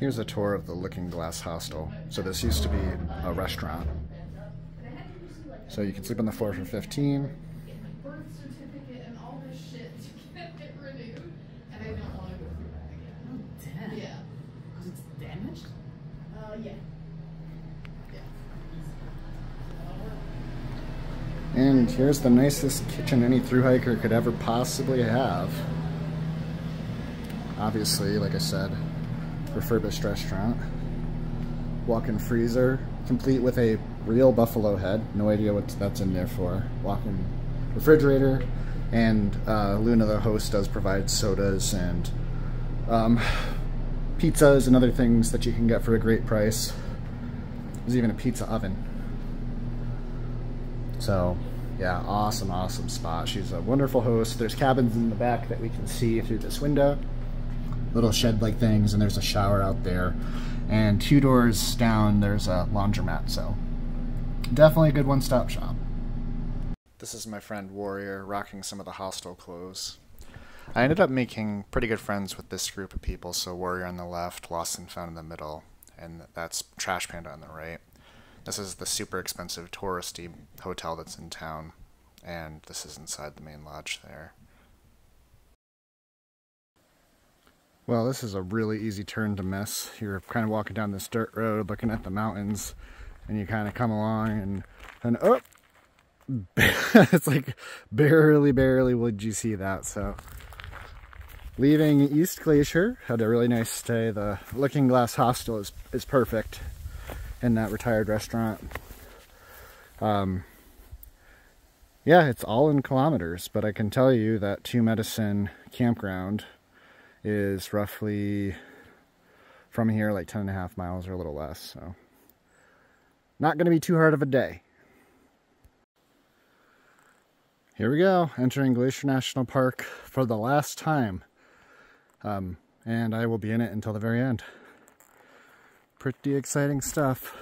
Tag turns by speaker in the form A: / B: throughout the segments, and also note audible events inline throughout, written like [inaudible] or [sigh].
A: Here's a tour of the Looking Glass Hostel. So this used to be a restaurant. So you can sleep on the floor for 15.
B: birth certificate and all this shit to get it renewed, and I don't want to go through that again. Yeah.
C: Because it's damaged?
B: Uh, yeah. Yeah.
A: And here's the nicest kitchen any through hiker could ever possibly have. Obviously, like I said, refurbished restaurant. Walk-in freezer, complete with a real buffalo head. No idea what that's in there for. Walk-in refrigerator, and uh, Luna, the host, does provide sodas and um, pizzas and other things that you can get for a great price. There's even a pizza oven. So, yeah, awesome, awesome spot. She's a wonderful host. There's cabins in the back that we can see through this window. Little shed-like things, and there's a shower out there. And two doors down, there's a laundromat, so definitely a good one-stop shop. This is my friend Warrior rocking some of the hostel clothes. I ended up making pretty good friends with this group of people, so Warrior on the left, Lost and Found in the middle, and that's Trash Panda on the right. This is the super expensive touristy hotel that's in town, and this is inside the main lodge there. Well, this is a really easy turn to miss. You're kind of walking down this dirt road looking at the mountains, and you kind of come along and, and oh, [laughs] it's like barely, barely would you see that. So, leaving East Glacier, had a really nice stay. The Looking Glass Hostel is, is perfect in that retired restaurant. Um, yeah, it's all in kilometers, but I can tell you that Two Medicine Campground is roughly from here like 10 and a half miles or a little less. So, not going to be too hard of a day. Here we go, entering Glacier National Park for the last time. Um, and I will be in it until the very end. Pretty exciting stuff.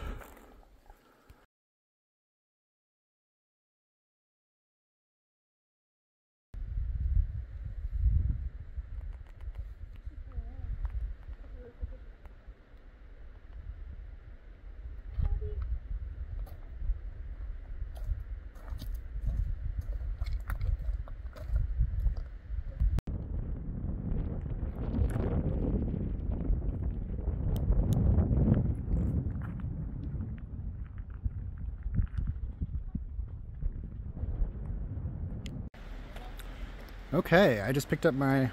A: Okay, I just picked up my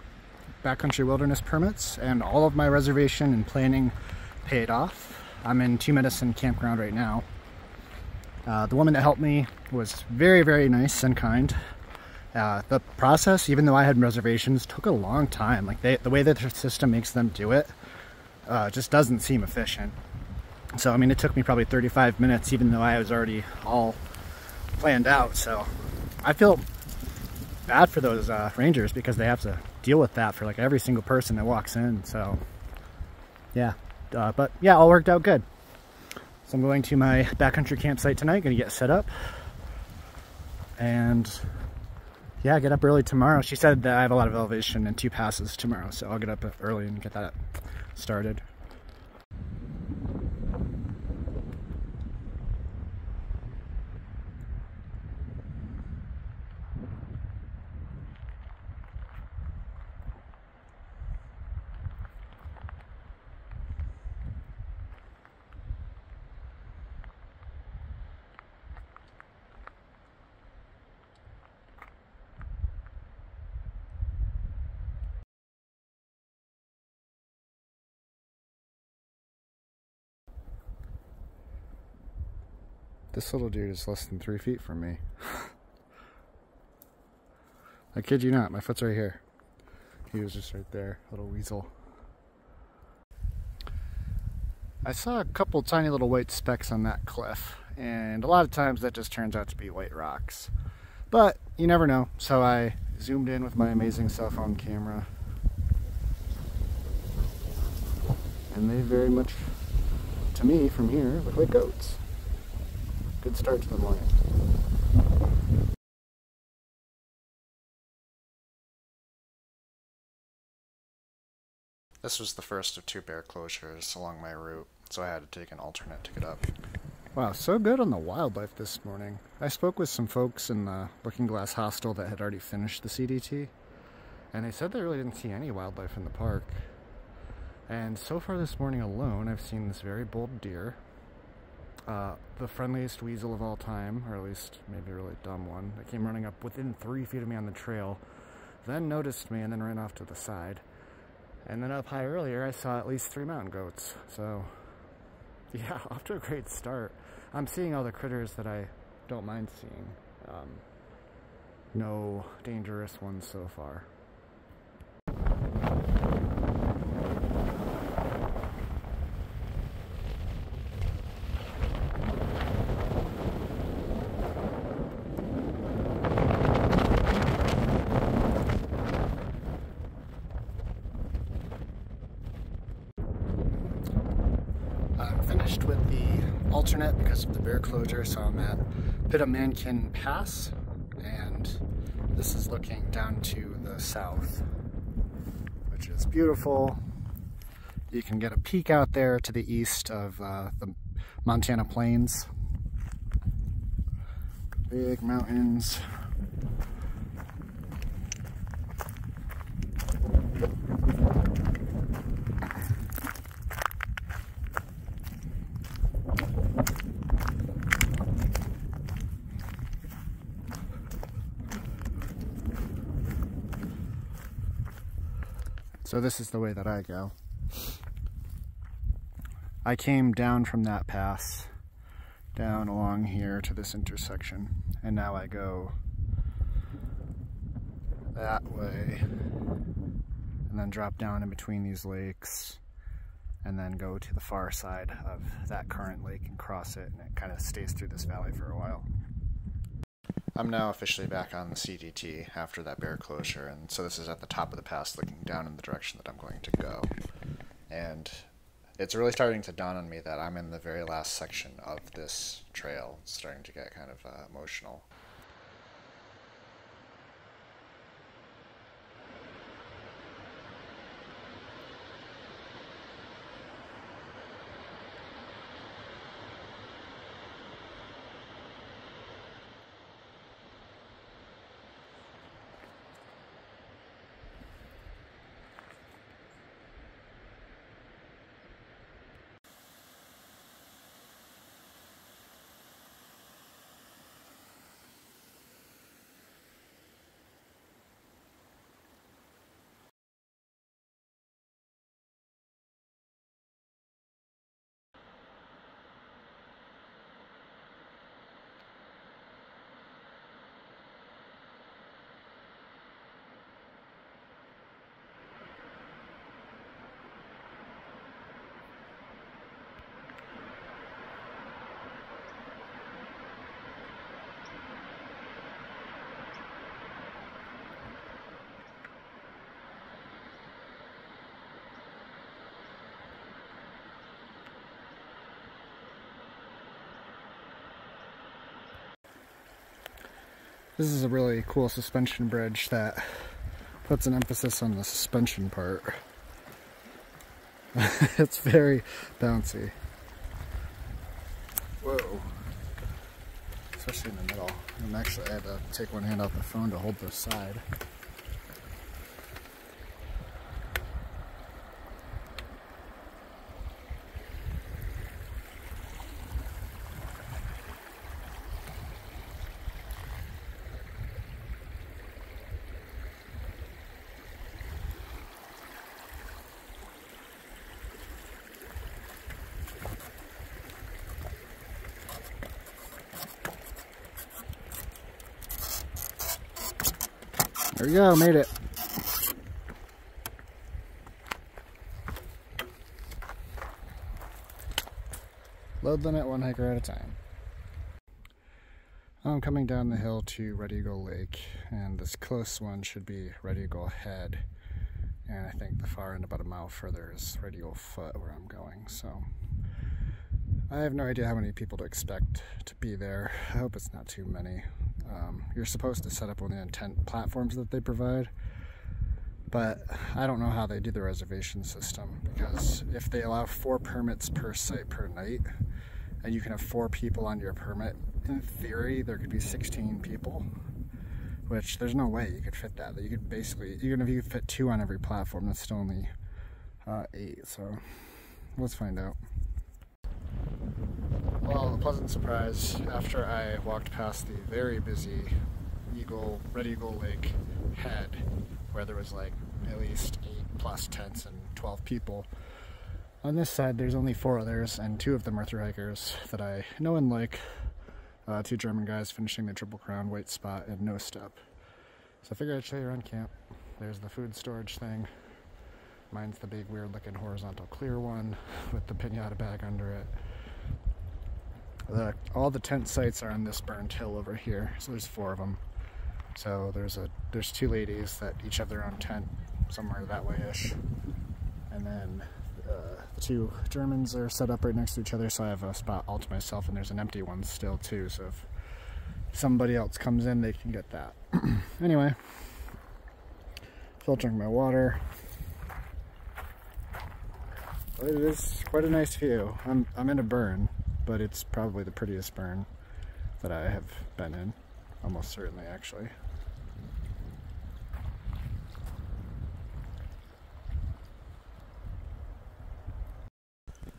A: backcountry wilderness permits and all of my reservation and planning paid off. I'm in Two Medicine Campground right now. Uh, the woman that helped me was very, very nice and kind. Uh, the process, even though I had reservations, took a long time. Like they, the way that their system makes them do it, uh, just doesn't seem efficient. So I mean, it took me probably 35 minutes, even though I was already all planned out. So I feel bad for those uh, rangers because they have to deal with that for like every single person that walks in. So yeah, uh, but yeah, all worked out good. So I'm going to my backcountry campsite tonight, gonna get set up and yeah, get up early tomorrow. She said that I have a lot of elevation and two passes tomorrow, so I'll get up early and get that started. This little dude is less than three feet from me. [laughs] I kid you not, my foot's right here. He was just right there, little weasel. I saw a couple tiny little white specks on that cliff, and a lot of times that just turns out to be white rocks. But you never know, so I zoomed in with my amazing cell phone camera. And they very much, to me, from here, look like goats. Good start to the morning. This was the first of two bear closures along my route, so I had to take an alternate to get up. Wow, so good on the wildlife this morning. I spoke with some folks in the Looking Glass Hostel that had already finished the CDT, and they said they really didn't see any wildlife in the park. And so far this morning alone, I've seen this very bold deer, uh, the friendliest weasel of all time, or at least maybe a really dumb one, that came running up within three feet of me on the trail, then noticed me and then ran off to the side. And then up high earlier, I saw at least three mountain goats. So, [laughs] yeah, off to a great start. I'm seeing all the critters that I don't mind seeing. Um, no dangerous ones so far. I'm finished with the alternate because of the bear closure, so I'm at Pitamakan Pass, and this is looking down to the south, which is beautiful. You can get a peek out there to the east of uh, the Montana Plains. Big mountains. So this is the way that I go. I came down from that pass, down along here to this intersection, and now I go that way, and then drop down in between these lakes, and then go to the far side of that current lake and cross it, and it kind of stays through this valley for a while. I'm now officially back on the CDT after that bear closure, and so this is at the top of the pass looking down in the direction that I'm going to go. And it's really starting to dawn on me that I'm in the very last section of this trail. It's starting to get kind of uh, emotional. This is a really cool suspension bridge that puts an emphasis on the suspension part. [laughs] it's very bouncy. Whoa. Especially in the middle. I'm actually, I had to take one hand off the phone to hold the side. There we go, made it. Load limit one hiker at a time. I'm coming down the hill to Red Eagle Lake, and this close one should be Red Eagle Head. And I think the far end, about a mile further, is Red Eagle Foot, where I'm going. So I have no idea how many people to expect to be there. I hope it's not too many. Um, you're supposed to set up on the intent platforms that they provide, but I don't know how they do the reservation system because if they allow four permits per site per night and you can have four people on your permit, in theory there could be 16 people, which there's no way you could fit that. You could basically, even if you could fit two on every platform, that's still only uh, eight. So let's find out. Well, a pleasant surprise after I walked past the very busy Eagle, Red Eagle Lake head, where there was like at least eight plus tents and 12 people. On this side, there's only four others, and two of them are through hikers that I know and like. Uh, two German guys finishing the Triple Crown, White Spot, and No Step. So I figured I'd show you around camp. There's the food storage thing. Mine's the big weird looking horizontal clear one [laughs] with the pinata bag under it. The, all the tent sites are on this burnt hill over here, so there's four of them. So there's a there's two ladies that each have their own tent somewhere that way-ish, and then uh, the two Germans are set up right next to each other, so I have a spot all to myself, and there's an empty one still too. So if somebody else comes in, they can get that. [clears throat] anyway, filtering my water. It is quite a nice view. I'm I'm in a burn, but it's probably the prettiest burn that I have been in. Almost certainly, actually.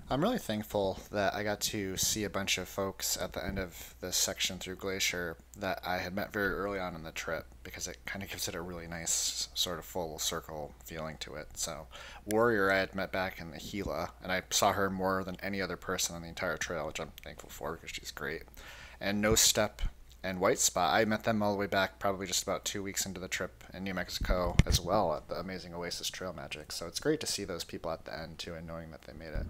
A: I'm really thankful that I got to see a bunch of folks at the end of this section through Glacier that I had met very early on in the trip because it kind of gives it a really nice sort of full circle feeling to it. So, Warrior I had met back in the Gila, and I saw her more than any other person on the entire trail, which I'm thankful for because she's great. And No Step and White Spot, I met them all the way back probably just about two weeks into the trip in New Mexico as well at the amazing Oasis Trail Magic. So it's great to see those people at the end too and knowing that they made it.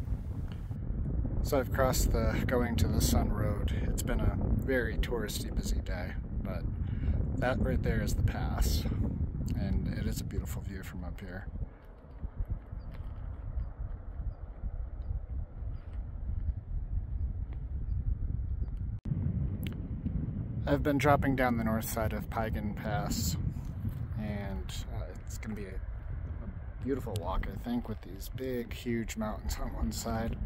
A: So I've crossed the going to the Sun Road. It's been a very touristy, busy day, but that right there is the pass, and it is a beautiful view from up here. I've been dropping down the north side of Piegan Pass, and uh, it's going to be a, a beautiful walk, I think, with these big, huge mountains on one side.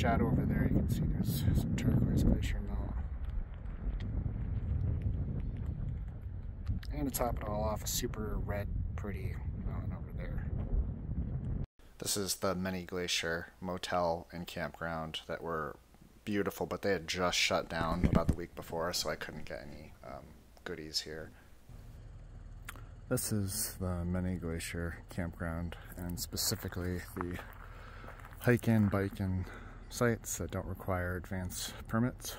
A: Shadow over there, you can see there's some turquoise glacier melt. And to top it all off, a super red, pretty mountain over there. This is the Many Glacier Motel and Campground that were beautiful, but they had just shut down about the week before, so I couldn't get any um, goodies here. This is the Many Glacier Campground, and specifically the hike-in, bike-in sites that don't require advance permits.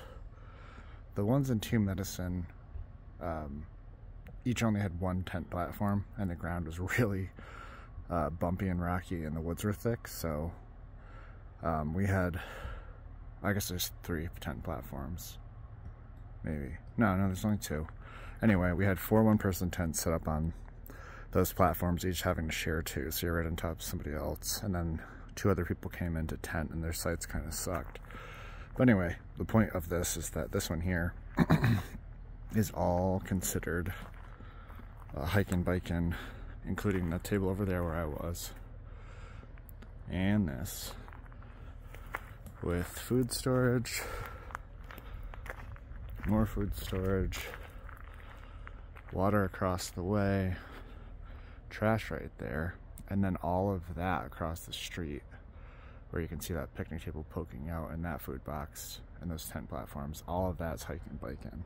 A: The ones in Two Medicine um, each only had one tent platform, and the ground was [laughs] really uh, bumpy and rocky, and the woods were thick. So um, we had, I guess there's three tent platforms, maybe. No, no, there's only two. Anyway, we had four one-person tents set up on those platforms, each having to share two. So you're right on top of somebody else, and then two other people came into tent and their sites kind of sucked. But anyway, the point of this is that this one here [coughs] is all considered hiking, biking, including the table over there where I was. And this with food storage, more food storage, water across the way, trash right there, and then all of that across the street where you can see that picnic table poking out and that food box and those tent platforms all of that's hiking biking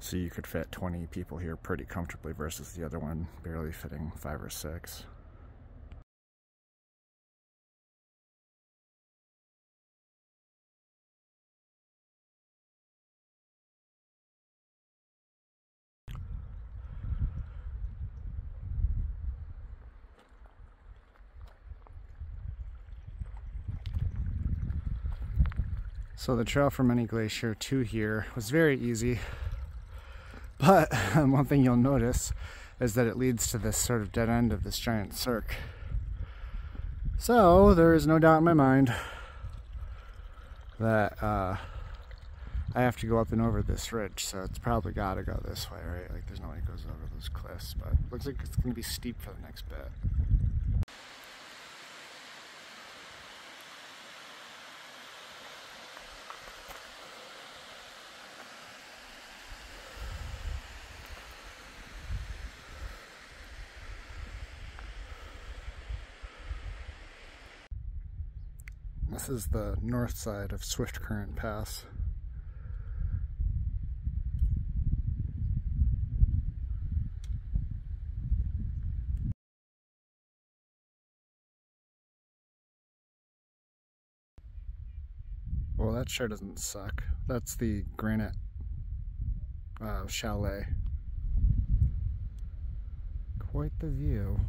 A: so you could fit 20 people here pretty comfortably versus the other one barely fitting five or six So the trail from Many Glacier to here was very easy. But [laughs] one thing you'll notice is that it leads to this sort of dead end of this giant cirque. So there is no doubt in my mind that uh, I have to go up and over this ridge, so it's probably got to go this way, right? Like there's no way it goes over those cliffs, but looks like it's going to be steep for the next bit. This is the north side of Swift Current Pass. Well, that sure doesn't suck. That's the granite uh, chalet. Quite the view.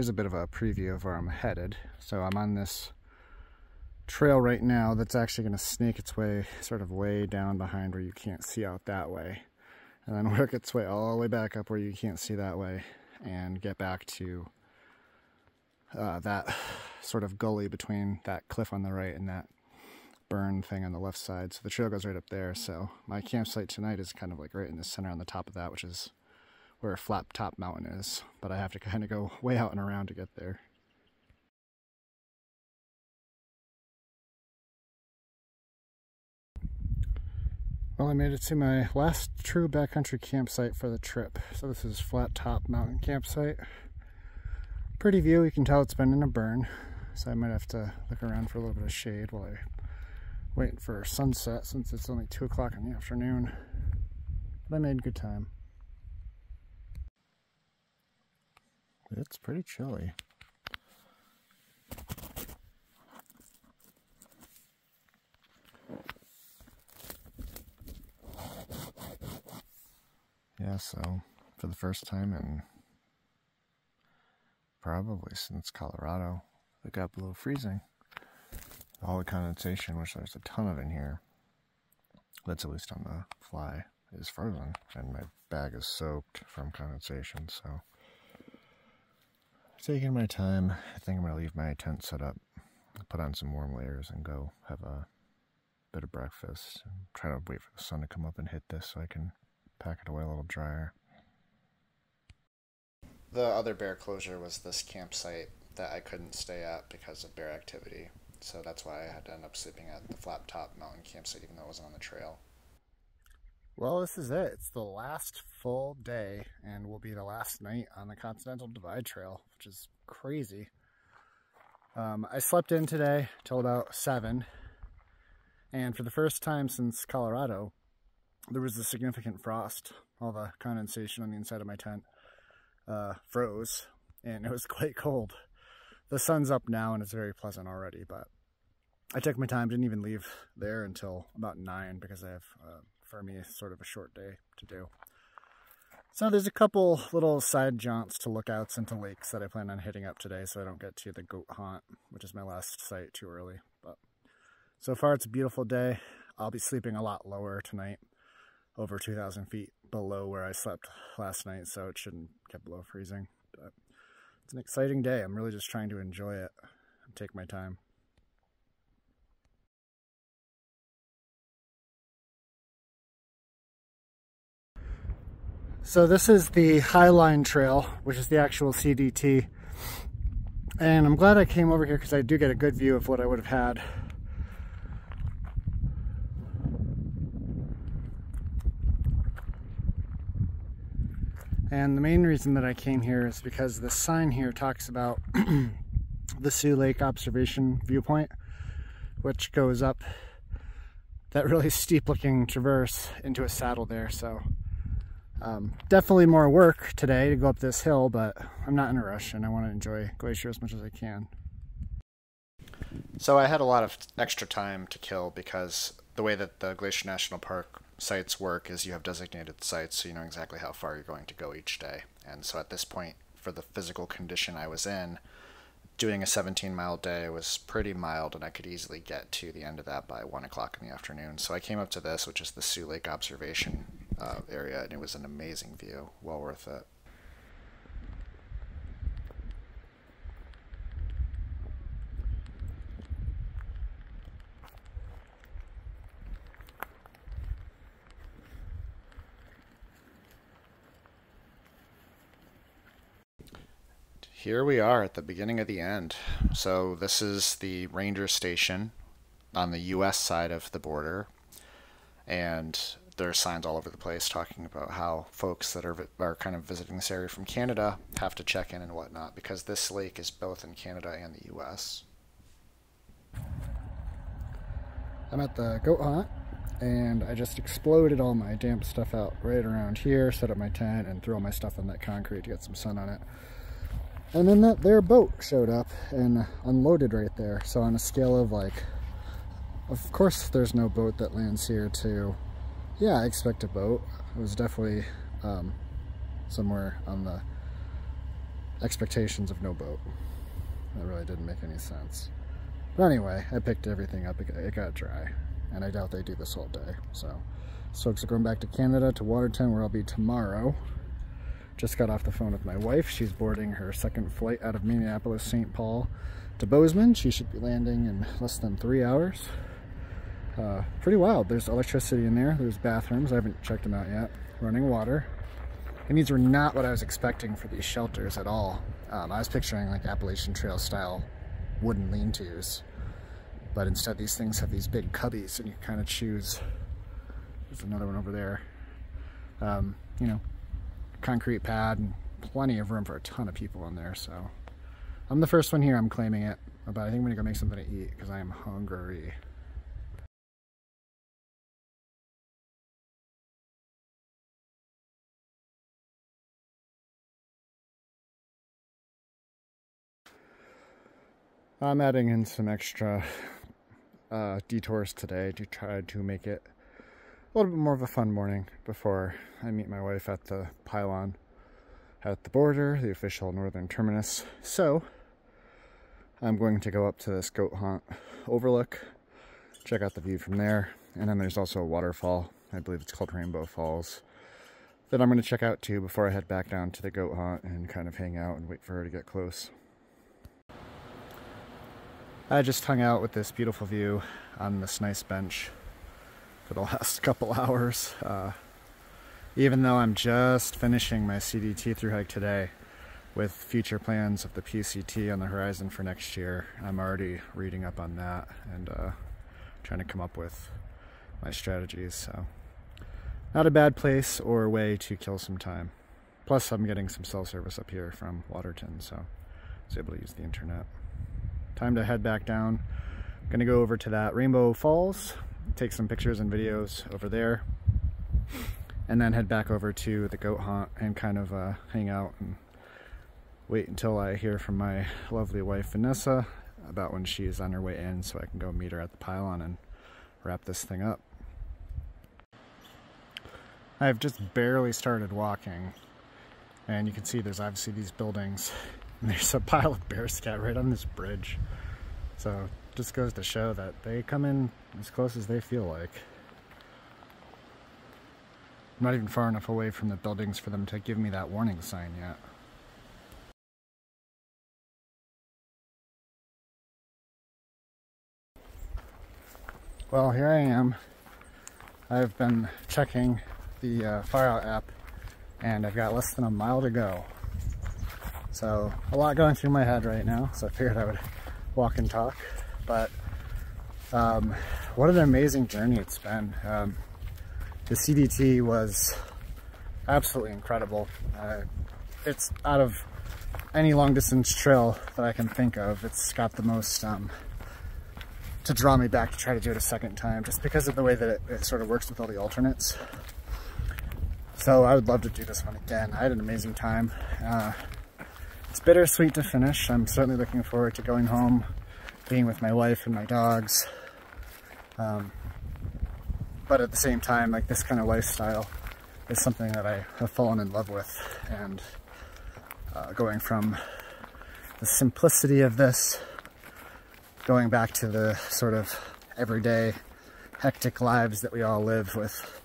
A: Here's a bit of a preview of where I'm headed. So I'm on this trail right now that's actually going to snake its way sort of way down behind where you can't see out that way. And then [laughs] work its way all the way back up where you can't see that way and get back to uh, that sort of gully between that cliff on the right and that burn thing on the left side. So the trail goes right up there. So my campsite tonight is kind of like right in the center on the top of that, which is where Flat Top Mountain is, but I have to [laughs] kind of go way out and around to get there. Well, I made it to my last true backcountry campsite for the trip. So this is Flat Top Mountain Campsite. Pretty view, you can tell it's been in a burn. So I might have to look around for a little bit of shade while I wait for sunset since it's only 2 o'clock in the afternoon. But I made good time. It's pretty chilly. Yeah, so for the first time in probably since Colorado, it got below freezing. All the condensation, which there's a ton of in here, that's at least on the fly, is frozen, and my bag is soaked from condensation, so taking my time. I think I'm going to leave my tent set up, put on some warm layers, and go have a bit of breakfast. And try to wait for the sun to come up and hit this so I can pack it away a little drier. The other bear closure was this campsite that I couldn't stay at because of bear activity. So that's why I had to end up sleeping at the Flat Top Mountain campsite, even though it wasn't on the trail. Well, this is it. It's the last full day and will be the last night on the Continental Divide Trail, which is crazy. Um, I slept in today till about 7, and for the first time since Colorado, there was a significant frost. All the condensation on the inside of my tent uh, froze, and [laughs] it was quite cold. The sun's up now and it's very pleasant already, but I took my time, didn't even leave there until about 9 because I have uh, for me sort of a short day to do. So there's a couple little side jaunts to lookouts and to lakes that I plan on hitting up today so I don't get to the goat haunt, which is my last site too early. But so far it's a beautiful day. I'll be sleeping a lot lower tonight, over 2,000 feet below where I slept last night, so it shouldn't get below freezing. But it's an exciting day. I'm really just trying to enjoy it and take my time. So this is the Highline Trail, which is the actual CDT. And I'm glad I came over here because I do get a good view of what I would have had. And the main reason that I came here is because the sign here talks about [clears throat] the Sue Lake Observation Viewpoint, which goes up that really [laughs] steep looking traverse into a saddle there. So um, definitely more work today to go up this hill, but I'm not in a rush and I want to enjoy Glacier as much as I can. So I had a lot of extra time to kill because the way that the Glacier National Park sites work is you have designated sites so you know exactly how far you're going to go each day. And so at this point, for the physical condition I was in, doing a 17 mile day was pretty mild and I could easily get to the end of that by 1 o'clock in the afternoon. So I came up to this, which is the Sue Lake Observation uh, area, and it was an amazing view. Well worth it. Here we are at the beginning of the end. So this is the ranger station on the U.S. side of the border, and there are signs all over the place talking about how folks that are are kind of visiting this area from Canada have to check in and whatnot because this lake is both in Canada and the U.S. I'm at the goat haunt and I just exploded all my damp stuff out right around here, set up my tent, and threw all my stuff on that concrete to get some sun on it. And then that their boat showed up and unloaded right there. So on a scale of like, of course there's no boat that lands here to, yeah, I expect a boat. It was definitely um, somewhere on the expectations of no boat. That really didn't make any sense. But anyway, I picked everything up. It got dry. And I doubt they do this all day. So, folks are going back to Canada, to Waterton, where I'll be tomorrow. Just got off the phone with my wife. She's boarding her second flight out of Minneapolis, St. Paul to Bozeman. She should be landing in less than three hours. Uh, pretty wild. There's electricity in there. There's bathrooms. I haven't checked them out yet. Running water. And these were not what I was expecting for these shelters at all. Um, I was picturing like Appalachian Trail style wooden lean-tos. But instead these things have these big cubbies and you kind of choose. There's another one over there. Um, you know, concrete pad and plenty of room for a ton of people in there. So I'm the first one here. I'm claiming it. But I think I'm going to go make something to eat because I am hungry. I'm adding in some extra uh, detours today to try to make it a little bit more of a fun morning before I meet my wife at the pylon at the border, the official northern terminus. So I'm going to go up to this goat haunt overlook, check out the view from there, and then there's also a waterfall. I believe it's called Rainbow Falls that I'm going to check out too before I head back down to the goat haunt and kind of hang out and wait for her to get close. I just hung out with this beautiful view on this nice bench for the [laughs] last couple hours. Uh, even though I'm just finishing my CDT through hike today with future plans of the PCT on the horizon for next year, I'm already reading up on that and uh, trying to come up with my strategies. So, not a bad place or way to kill some time. Plus, I'm getting some cell service up here from Waterton, so I was able to use the internet. Time to head back down. Gonna go over to that Rainbow Falls take some pictures and videos over there and then head back over to the goat haunt and kind of uh, hang out and wait until I hear from my lovely wife Vanessa about when she's on her way in so I can go meet her at the pylon and wrap this thing up. I've just barely started walking and you can see there's obviously these buildings [laughs] there's a pile of bear scat right on this bridge. So just goes to show that they come in as close as they feel like. I'm not even far enough away from the buildings for them to give me that warning sign yet. Well, here I am. I've been checking the uh, FarOut app and I've got less than a mile to go. So, a lot going through my head right now, so I figured I would walk and talk but um, what an amazing journey it's been. Um, the CDT was absolutely incredible. Uh, it's out of any long distance trail that I can think of, it's got the most um, to draw me back to try to do it a second time, just because of the way that it, it sort of works with all the alternates. So I would love to do this one again. I had an amazing time. Uh, it's bittersweet to finish. I'm certainly looking forward to going home being with my wife and my dogs. Um, but at the same time, like this kind of lifestyle is something that I have fallen in love with. And uh, going from the simplicity of this, going back to the sort of everyday hectic lives that we all live with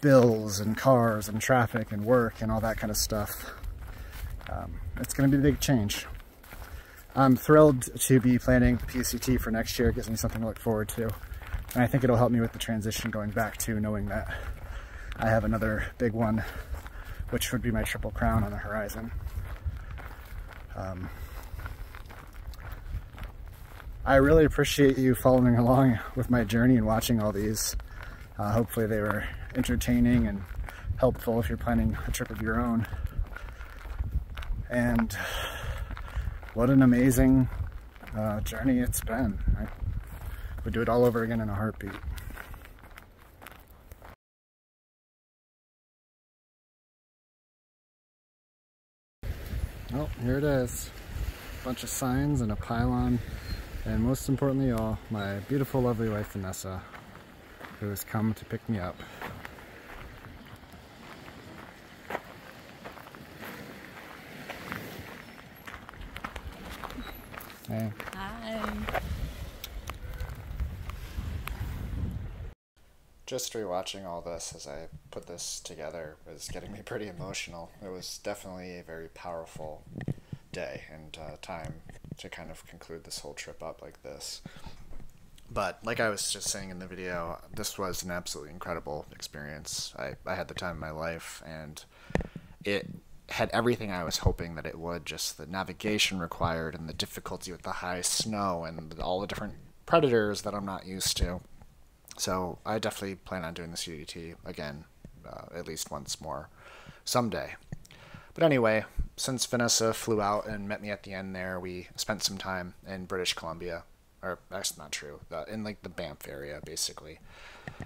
A: bills and cars and traffic and work and all that kind of stuff. It's going to be a big change. I'm thrilled to be planning the PCT for next year. It gives me something to look forward to. And I think it'll help me with the transition going back to knowing that I have another big one, which would be my Triple Crown on the horizon. Um, I really appreciate you following along with my journey and watching all these. Uh, hopefully they were entertaining and helpful if you're planning a trip of your own. And what an amazing uh, journey it's been. I would do it all over again in a heartbeat. Oh, here it is. A bunch of signs and a pylon. And most importantly all, my beautiful, lovely wife Vanessa, who has come to pick me up. Hey.
D: Hi.
A: Just rewatching all this as I put this together was getting me pretty emotional. It was definitely a very powerful day and uh, time to kind of conclude this whole trip up like this. But like I was just saying in the video, this was an absolutely incredible experience. I, I had the time of my life and it had everything I was hoping that it would. Just the navigation required and the difficulty with the high snow and all the different predators that I'm not used to. So I definitely plan on doing the CDT again, uh, at least once more, someday. But anyway, since Vanessa flew out and met me at the end there, we spent some time in British Columbia, or that's not true, uh, in like the Banff area basically.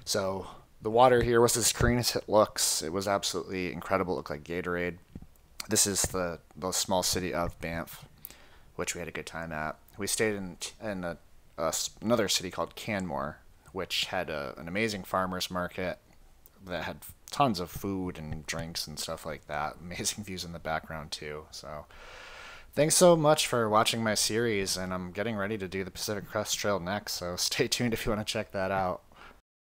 A: So the water here was as green as it looks. It was absolutely incredible. It looked like Gatorade. This is the the small city of Banff, which we had a good time at. We stayed in in a, a, another city called Canmore, which had a, an amazing farmers market that had tons of food and drinks and stuff like that. [laughs] Amazing views in the background too. So thanks so much for watching my series and I'm getting ready to do the Pacific Crest Trail next, so [laughs] stay tuned if you want to check that out.